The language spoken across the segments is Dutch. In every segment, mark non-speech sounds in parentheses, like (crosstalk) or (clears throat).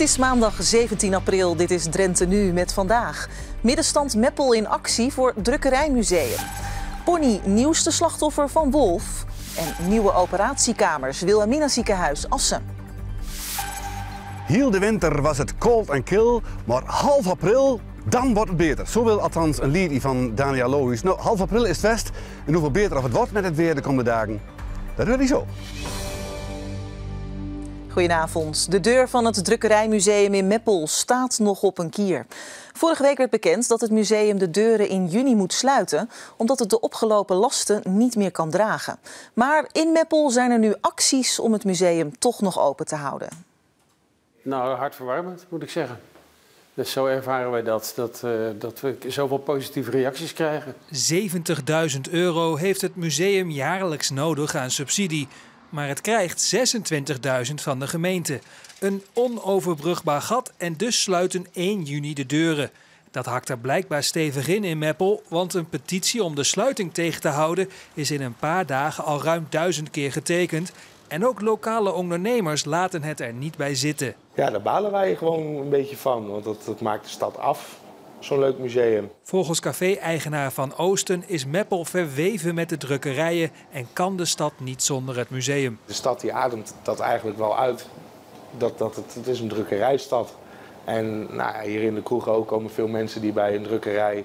Het is maandag 17 april. Dit is Drenthe Nu met vandaag. Middenstand Meppel in actie voor Drukkerijmuseum. Pony nieuwste slachtoffer van Wolf. En nieuwe operatiekamers Wilhelmina ziekenhuis Assen. Heel de winter was het cold en kil, maar half april, dan wordt het beter. Zo wil althans een liedje van Daniel Lohuis. Nou, half april is het best. En hoeveel beter of het wordt met het weer de komende dagen, dat hij zo. Goedenavond. De deur van het Drukkerijmuseum in Meppel staat nog op een kier. Vorige week werd bekend dat het museum de deuren in juni moet sluiten, omdat het de opgelopen lasten niet meer kan dragen. Maar in Meppel zijn er nu acties om het museum toch nog open te houden. Nou, hartverwarmend moet ik zeggen. Dus zo ervaren wij dat, dat, uh, dat we zoveel positieve reacties krijgen. 70.000 euro heeft het museum jaarlijks nodig aan subsidie. Maar het krijgt 26.000 van de gemeente. Een onoverbrugbaar gat en dus sluiten 1 juni de deuren. Dat hakt er blijkbaar stevig in in Meppel, want een petitie om de sluiting tegen te houden is in een paar dagen al ruim duizend keer getekend. En ook lokale ondernemers laten het er niet bij zitten. Ja, daar balen wij gewoon een beetje van, want dat, dat maakt de stad af zo'n leuk museum. Volgens café-eigenaar Van Oosten is Meppel verweven met de drukkerijen en kan de stad niet zonder het museum. De stad die ademt dat eigenlijk wel uit. Dat, dat het, het is een drukkerijstad. En nou, hier in de kroeg ook komen veel mensen die bij een drukkerij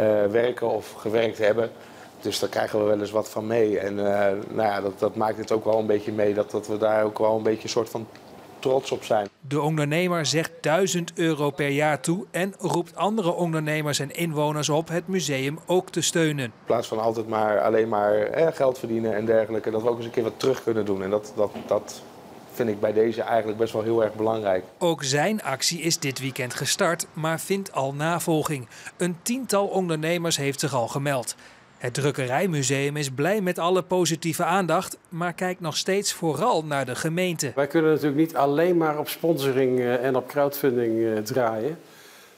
uh, werken of gewerkt hebben. Dus daar krijgen we wel eens wat van mee. En uh, nou ja, dat, dat maakt het ook wel een beetje mee dat, dat we daar ook wel een beetje een soort van trots op zijn. De ondernemer zegt 1000 euro per jaar toe en roept andere ondernemers en inwoners op het museum ook te steunen. In plaats van altijd maar alleen maar eh, geld verdienen en dergelijke, dat we ook eens een keer wat terug kunnen doen. En dat, dat, dat vind ik bij deze eigenlijk best wel heel erg belangrijk. Ook zijn actie is dit weekend gestart, maar vindt al navolging. Een tiental ondernemers heeft zich al gemeld. Het Drukkerijmuseum is blij met alle positieve aandacht, maar kijkt nog steeds vooral naar de gemeente. Wij kunnen natuurlijk niet alleen maar op sponsoring eh, en op crowdfunding eh, draaien.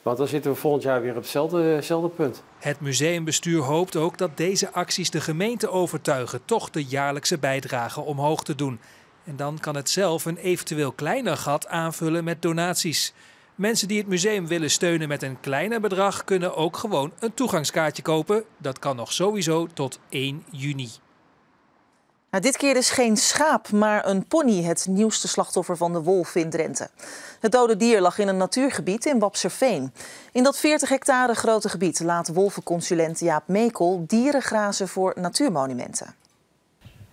Want dan zitten we volgend jaar weer op hetzelfde, punt. Het museumbestuur hoopt ook dat deze acties de gemeente overtuigen toch de jaarlijkse bijdrage omhoog te doen. En dan kan het zelf een eventueel kleiner gat aanvullen met donaties. Mensen die het museum willen steunen met een kleiner bedrag kunnen ook gewoon een toegangskaartje kopen. Dat kan nog sowieso tot 1 juni. Nou, dit keer is geen schaap, maar een pony het nieuwste slachtoffer van de wolf in Drenthe. Het dode dier lag in een natuurgebied in Wapserveen. In dat 40 hectare grote gebied laat wolvenconsulent Jaap Mekel dieren grazen voor natuurmonumenten.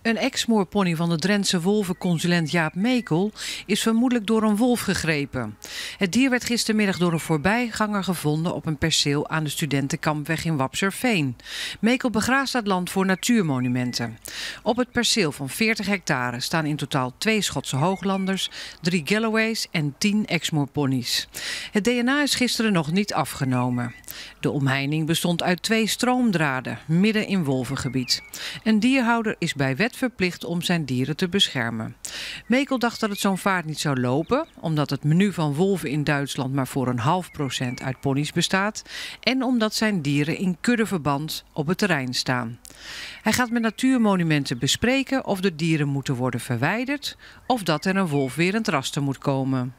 Een ex-moorpony van de Drentse wolvenconsulent Jaap Mekel is vermoedelijk door een wolf gegrepen. Het dier werd gistermiddag door een voorbijganger gevonden op een perceel aan de studentenkampweg in Wapserveen. Mekel begraast het land voor natuurmonumenten. Op het perceel van 40 hectare staan in totaal twee Schotse hooglanders, drie Galloways en tien ex-moorponies. Het DNA is gisteren nog niet afgenomen. De omheining bestond uit twee stroomdraden midden in wolvengebied. Een dierhouder is bij wet verplicht om zijn dieren te beschermen. Mekel dacht dat het zo'n vaart niet zou lopen, omdat het menu van wolven in Duitsland maar voor een half procent uit ponies bestaat en omdat zijn dieren in kuddeverband op het terrein staan. Hij gaat met natuurmonumenten bespreken of de dieren moeten worden verwijderd of dat er een wolf weer in het raster moet komen.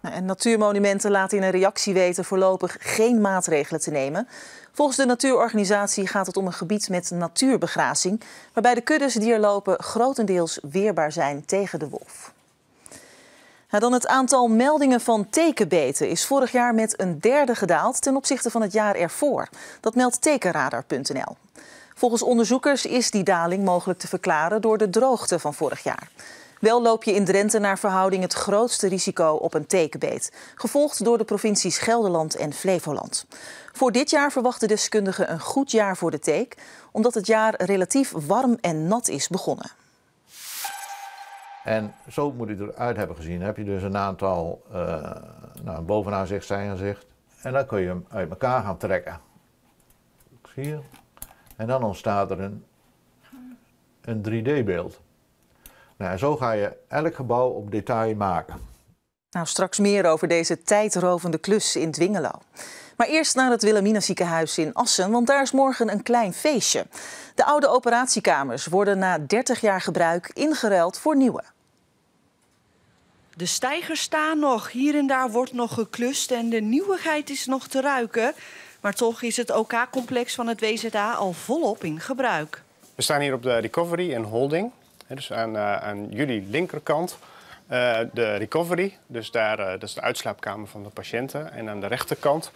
Nou, en Natuurmonumenten laten in een reactie weten voorlopig geen maatregelen te nemen. Volgens de natuurorganisatie gaat het om een gebied met natuurbegrazing, waarbij de kuddes die er lopen grotendeels weerbaar zijn tegen de wolf. Nou, dan het aantal meldingen van tekenbeten is vorig jaar met een derde gedaald ten opzichte van het jaar ervoor. Dat meldt tekenradar.nl. Volgens onderzoekers is die daling mogelijk te verklaren door de droogte van vorig jaar. Wel loop je in Drenthe naar verhouding het grootste risico op een tekenbeet, gevolgd door de provincies Gelderland en Flevoland. Voor dit jaar verwachten deskundigen een goed jaar voor de teek, omdat het jaar relatief warm en nat is begonnen. En zo moet je eruit hebben gezien. heb je dus een aantal uh, nou, bovenaan zijn gezicht. En dan kun je hem uit elkaar gaan trekken. Zie je? En dan ontstaat er een, een 3D-beeld. Nou, zo ga je elk gebouw op detail maken. Nou, straks meer over deze tijdrovende klus in Dwingelo. Maar eerst naar het Wilhelmina ziekenhuis in Assen, want daar is morgen een klein feestje. De oude operatiekamers worden na 30 jaar gebruik ingeruild voor nieuwe. De stijgers staan nog. Hier en daar wordt nog geklust en de nieuwigheid is nog te ruiken. Maar toch is het OK-complex van het WZA al volop in gebruik. We staan hier op de recovery en holding. Dus aan, uh, aan jullie linkerkant uh, de recovery. Dus daar, uh, dat is de uitslaapkamer van de patiënten. En aan de rechterkant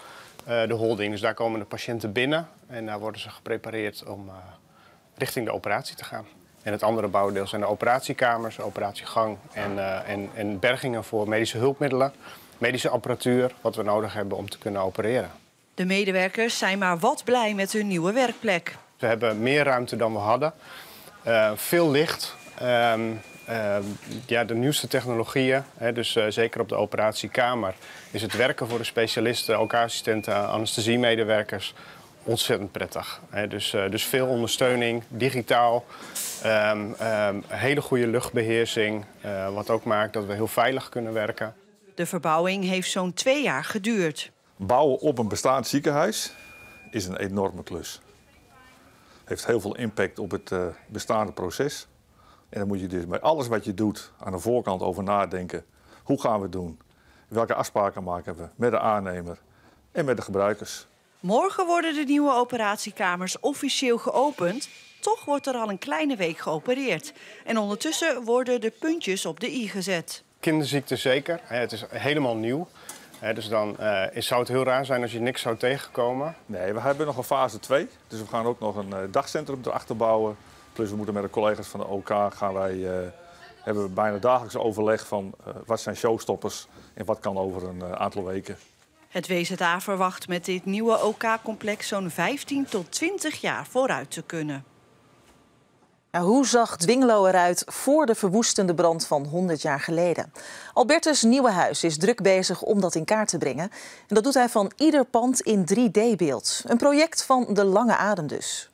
de holding. Dus daar komen de patiënten binnen. En daar worden ze geprepareerd om richting de operatie te gaan. En het andere bouwdeel zijn de operatiekamers, operatiegang en, uh, en, en bergingen voor medische hulpmiddelen, medische apparatuur, wat we nodig hebben om te kunnen opereren. De medewerkers zijn maar wat blij met hun nieuwe werkplek. We hebben meer ruimte dan we hadden, uh, veel licht. Uh, ja, de nieuwste technologieën, hè, dus uh, zeker op de operatiekamer, is het werken voor de specialisten, ook assistenten, anesthesiemedewerkers, ontzettend prettig. Hè. Dus, uh, dus veel ondersteuning, digitaal, um, um, hele goede luchtbeheersing, uh, wat ook maakt dat we heel veilig kunnen werken. De verbouwing heeft zo'n twee jaar geduurd. Bouwen op een bestaand ziekenhuis is een enorme klus. Heeft heel veel impact op het uh, bestaande proces. En dan moet je dus bij alles wat je doet aan de voorkant over nadenken. Hoe gaan we het doen? Welke afspraken maken we met de aannemer en met de gebruikers? Morgen worden de nieuwe operatiekamers officieel geopend. Toch wordt er al een kleine week geopereerd. En ondertussen worden de puntjes op de i gezet. Kinderziekte zeker. Het is helemaal nieuw. Dus dan uh, zou het heel raar zijn als je niks zou tegenkomen. Nee, we hebben nog een fase 2. Dus we gaan ook nog een uh, dagcentrum erachter bouwen. Plus we moeten met de collega's van de OK gaan wij, uh, hebben we bijna dagelijks overleg van wat zijn showstoppers en wat kan over een aantal weken. Het WZA verwacht met dit nieuwe OK-complex zo'n 15 tot 20 jaar vooruit te kunnen. Nou, hoe zag Dwingelo eruit voor de verwoestende brand van 100 jaar geleden? Albertus Nieuwe Huis is druk bezig om dat in kaart te brengen. En dat doet hij van ieder pand in 3D-beeld. Een project van de lange adem dus.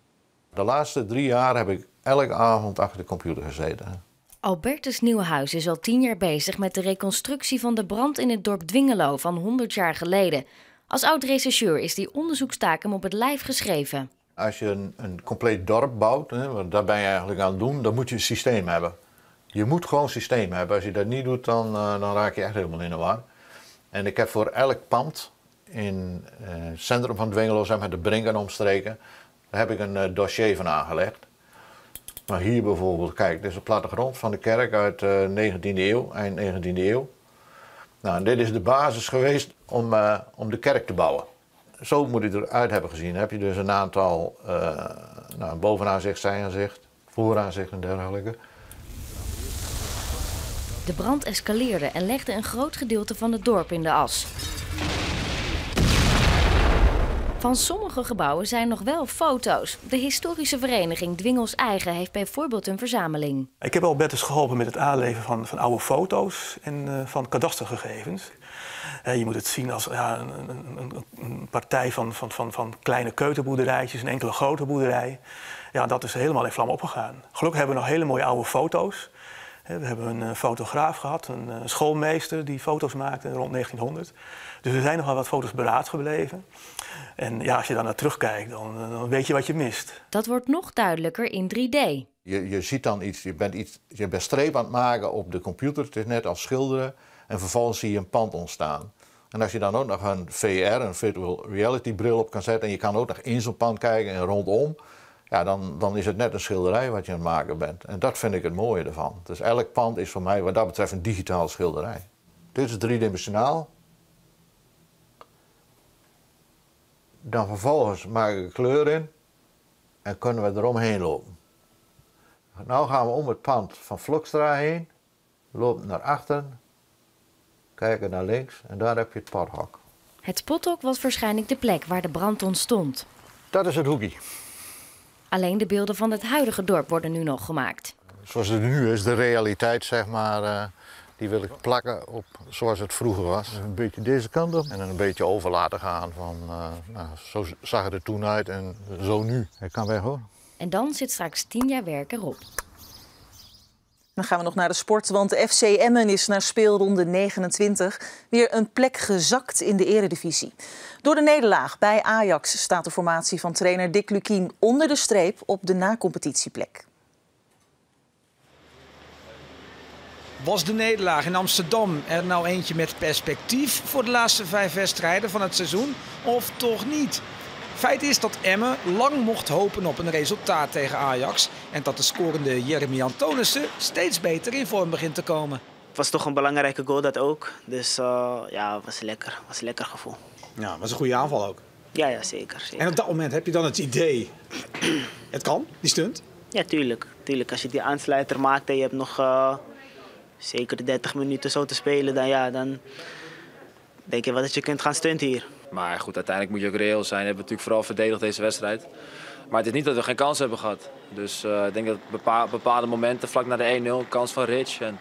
De laatste drie jaar heb ik elke avond achter de computer gezeten. Albertus Nieuwenhuis is al tien jaar bezig met de reconstructie van de brand in het dorp Dwingelo van 100 jaar geleden. Als oud-rechercheur is die onderzoekstaak hem op het lijf geschreven. Als je een, een compleet dorp bouwt, hè, want daar ben je eigenlijk aan het doen, dan moet je een systeem hebben. Je moet gewoon een systeem hebben. Als je dat niet doet, dan, uh, dan raak je echt helemaal in de war. En ik heb voor elk pand in uh, het centrum van Dwingelo, zeg maar de Brink en omstreken, daar heb ik een uh, dossier van aangelegd. Maar hier bijvoorbeeld, kijk, dit is een plattegrond van de kerk uit de 19e eeuw, eind 19e eeuw. Nou, dit is de basis geweest om, uh, om de kerk te bouwen. Zo moet het eruit hebben gezien. Heb je dus een aantal uh, nou, bovenaanzicht, zijaanzicht, vooraanzicht en dergelijke. De brand escaleerde en legde een groot gedeelte van het dorp in de as. Van sommige gebouwen zijn nog wel foto's. De historische vereniging Dwingels Eigen heeft bijvoorbeeld een verzameling. Ik heb Albertus geholpen met het aanleveren van, van oude foto's en uh, van kadastergegevens. Uh, je moet het zien als ja, een, een, een, partij van, van, van, van kleine keuterboerderijtjes, een enkele grote boerderij. Ja, dat is helemaal in vlam opgegaan. Gelukkig hebben we nog hele mooie oude foto's. We hebben een uh, fotograaf gehad, een schoolmeester die foto's maakte rond 1900. Dus er zijn nog wel wat foto's beraad gebleven. En ja, als je daar naar terugkijkt, dan, dan weet je wat je mist. Dat wordt nog duidelijker in 3D. Je, je ziet dan iets je, bent iets, je bent streep aan het maken op de computer, het is net als schilderen. En vervolgens zie je een pand ontstaan. En als je dan ook nog een VR, een virtual reality bril op kan zetten... en je kan ook nog in zo'n pand kijken en rondom... ja, dan, dan is het net een schilderij wat je aan het maken bent. En dat vind ik het mooie ervan. Dus elk pand is voor mij wat dat betreft een digitaal schilderij. Dit is driedimensionaal. Dan vervolgens maak ik een kleur in en kunnen we eromheen lopen. Nu gaan we om het pand van Vlokstra heen, lopen naar achteren, kijken naar links en daar heb je het pothok. Het pothok was waarschijnlijk de plek waar de brand ontstond. Dat is het hoekie. Alleen de beelden van het huidige dorp worden nu nog gemaakt. Zoals het nu is, de realiteit zeg maar, uh, die wil ik plakken op zoals het vroeger was. Een beetje deze kant op en dan een beetje over laten gaan van, uh, nou, zo zag het er toen uit en zo nu. Ik kan weg hoor. En dan zit straks tien jaar werk erop. Dan gaan we nog naar de sport, want FC Emmen is naar speelronde 29 weer een plek gezakt in de eredivisie. Door de nederlaag bij Ajax staat de formatie van trainer Dick Lukien onder de streep op de nacompetitieplek. Was de nederlaag in Amsterdam er nou eentje met perspectief voor de laatste vijf wedstrijden van het seizoen? Of toch niet? Feit is dat Emmen lang mocht hopen op een resultaat tegen Ajax. En dat de scorende Jeremy Antonissen steeds beter in vorm begint te komen. Het was toch een belangrijke goal dat ook. Dus uh, ja, het was lekker. was een lekker gevoel. Ja, het was een goede aanval ook. Ja, ja zeker, zeker. En op dat moment heb je dan het idee, (clears throat) het kan, die stunt? Ja, tuurlijk. tuurlijk. Als je die aansluiter maakt en je hebt nog uh, zeker 30 minuten zo te spelen, dan, ja, dan denk je wel dat je kunt gaan stunten hier. Maar goed, uiteindelijk moet je ook reëel zijn. We hebben natuurlijk vooral verdedigd deze wedstrijd. Maar het is niet dat we geen kans hebben gehad. Dus uh, ik denk dat bepa bepaalde momenten, vlak na de 1-0, kans van Rich. En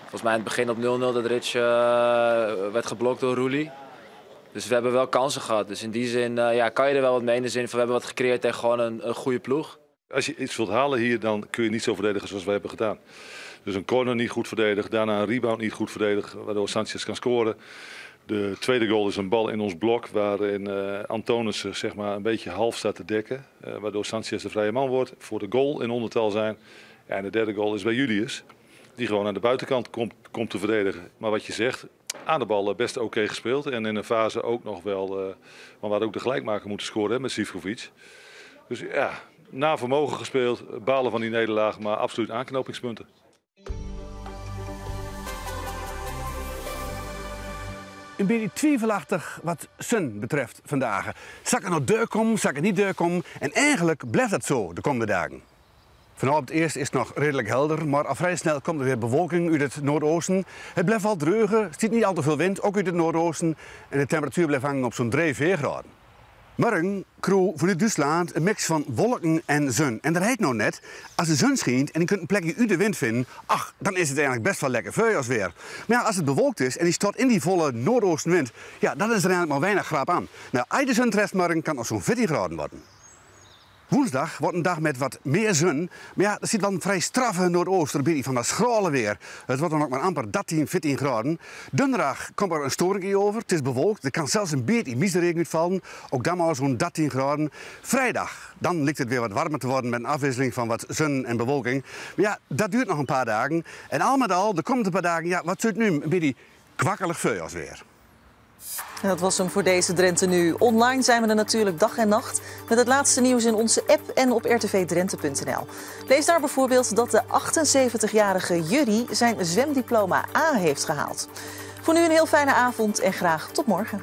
volgens mij in het begin op 0-0 dat Rich uh, werd geblokt door Roelie. Dus we hebben wel kansen gehad. Dus in die zin uh, ja, kan je er wel wat mee in de zin van we hebben wat gecreëerd tegen gewoon een, een goede ploeg. Als je iets wilt halen hier, dan kun je niet zo verdedigen zoals we hebben gedaan. Dus een corner niet goed verdedigen, daarna een rebound niet goed verdedigen, waardoor Sanchez kan scoren. De tweede goal is een bal in ons blok waarin uh, zeg maar, een beetje half staat te dekken. Uh, waardoor Sanchez de vrije man wordt, voor de goal in ondertal zijn. En de derde goal is bij Julius, die gewoon aan de buitenkant komt, komt te verdedigen. Maar wat je zegt, aan de bal best oké gespeeld. En in een fase ook nog wel, uh, want we hadden ook de gelijkmaker moeten scoren met Sivkovic. Dus ja, na vermogen gespeeld, balen van die nederlaag, maar absoluut aanknopingspunten. Een beetje twijfelachtig wat Sun betreft vandaag. Zak er nog deur komen, zak er niet deur komen. En eigenlijk blijft dat zo de komende dagen. Vanavond eerst is het nog redelijk helder, maar al vrij snel komt er weer bewolking uit het noordoosten. Het blijft wel dreugen, er zit niet al te veel wind, ook uit het noordoosten. En de temperatuur blijft hangen op zo'n 3, 4 graden. Morgen kroeg vanuit Duitsland een mix van wolken en zon. En dat heet nou net, als de zon schijnt en je kunt een plekje uit de wind vinden, ach, dan is het eigenlijk best wel lekker vuur als weer. Maar ja, als het bewolkt is en die stort in die volle noordoostenwind, ja, dan is er eigenlijk maar weinig grap aan. Nou, als de zon treft morgen kan het zo'n 14 graden worden. Woensdag wordt een dag met wat meer zon. Maar ja, er zit wel een vrij straffe noordoostengebied van dat schrale weer. Het wordt dan ook maar amper 13, 14 graden. Donderdag komt er een storing over. Het is bewolkt. Er kan zelfs een beetje misregen uitvallen. Ook dan maar zo'n 13 graden. Vrijdag, dan lijkt het weer wat warmer te worden met een afwisseling van wat zon en bewolking. Maar ja, dat duurt nog een paar dagen. En al met al, de komende paar dagen, ja, wat zit nu een beetje kwakkelig weer. Dat was hem voor deze Drenthe Nu. Online zijn we er natuurlijk dag en nacht met het laatste nieuws in onze app en op rtvdrenthe.nl. Lees daar bijvoorbeeld dat de 78-jarige Jury zijn zwemdiploma A heeft gehaald. Voor nu een heel fijne avond en graag tot morgen.